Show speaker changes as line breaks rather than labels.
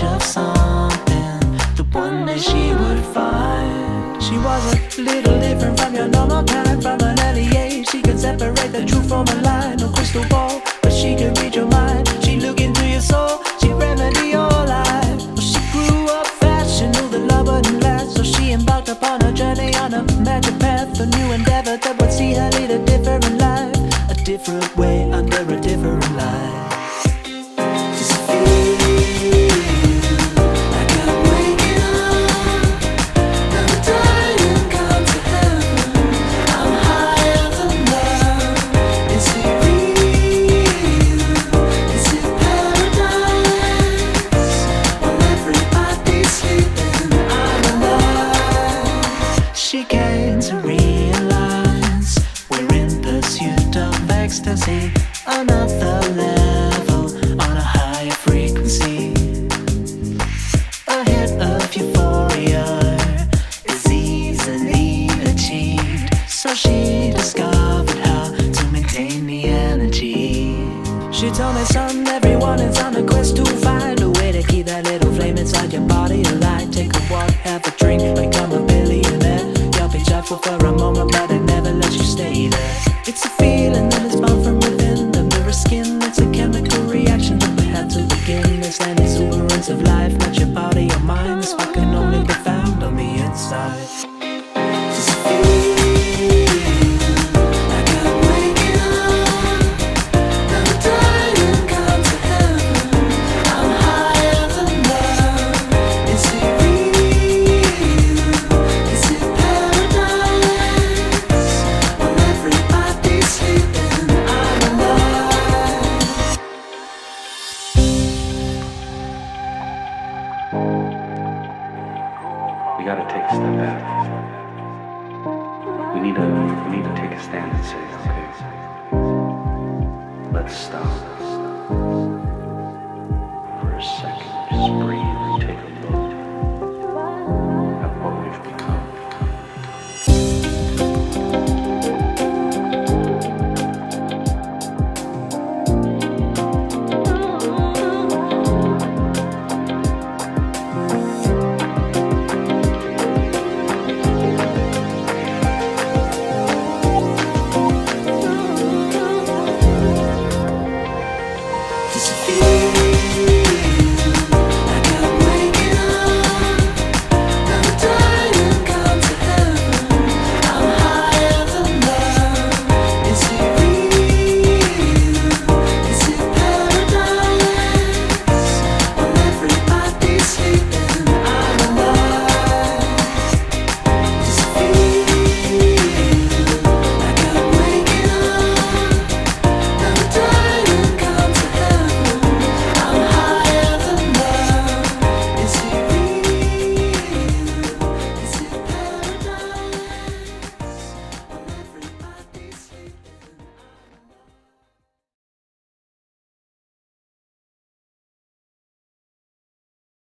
touch of something. The one that she would find. She was a little different from your normal kind From an early age. She could separate the truth from a lie No crystal ball But she could read your mind. She look into your soul She remedy your life. Well, She grew up fast She knew the love wouldn't last. So she embarked upon a journey On a magic path A new endeavor that would see her lead a different life A different way. Ecstasy, another level on a higher frequency. A hit of euphoria is easily achieved. So she discovered how to maintain the energy. She told me, son, everyone is on a quest to find a way to keep that little flame inside your body alive. Take a walk, have a drink, of life, not your body or mind. This can only be found on the inside.
We need to we need to take a stand and say, okay, let's stop